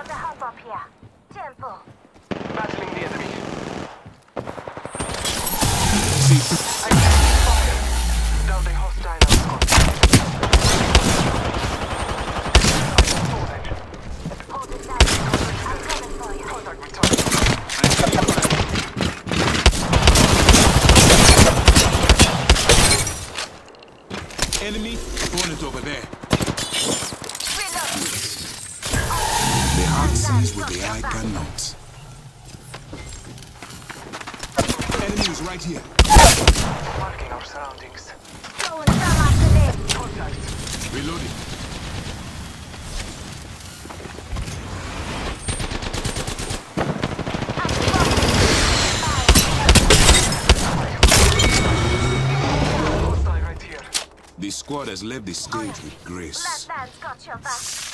Got a Hop-Up here. Temple. Battling the enemy. See, I taking fire. Downed a hostile outside. Hold it tight. I'm coming for you. Contact returned. I see you fire. Enemy opponent over there. Sees what the eye cannot. Enemy is right here. Marking our surroundings. Throwing some after this. Contact. Reloading. Hostile. The squad has left the stage with Last grace. man's got your back.